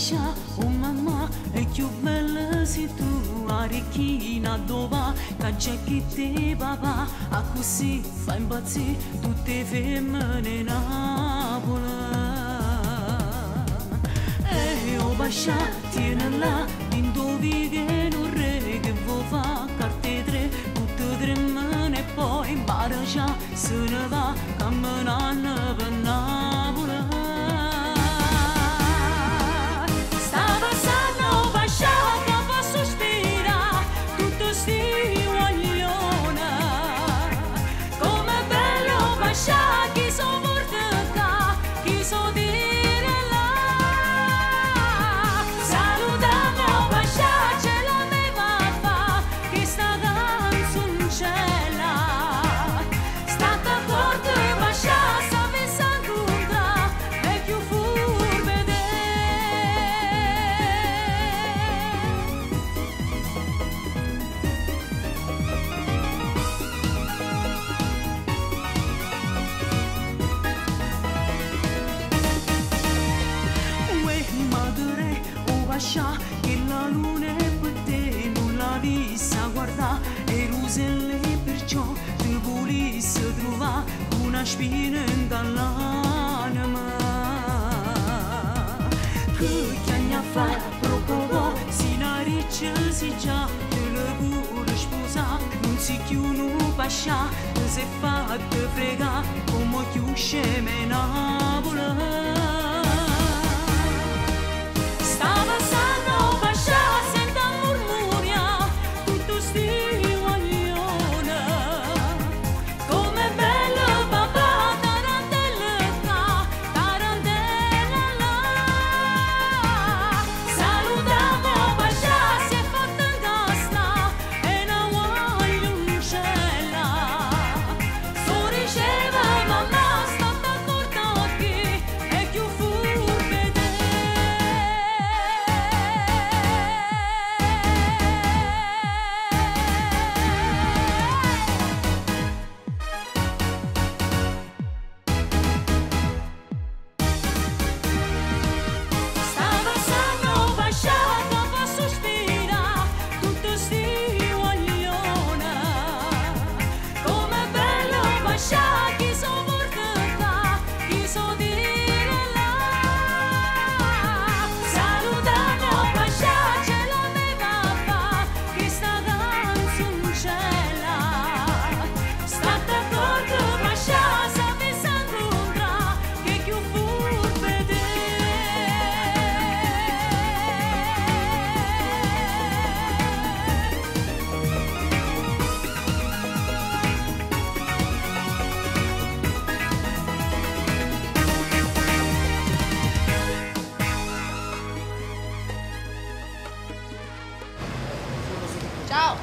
Sì, io vascia, oh mamma, è più bella se tu arricchina dove caccia che te papà, a così fa impazzire tutte le femmine Napoli. E io vascia, tieni là, din dove che non re che vuoi fa, carte tre, tutte tre mani e poi impara già, se ne va, o vascia che la luna è per te non la vista guarda e ruselle perciò ti volesse trovare una spina dall'anima che chiagna a fa proprio si nariccia si già te la pure sposa non si chiude pascia se fatta frega come chiusce me Napoli Ciao.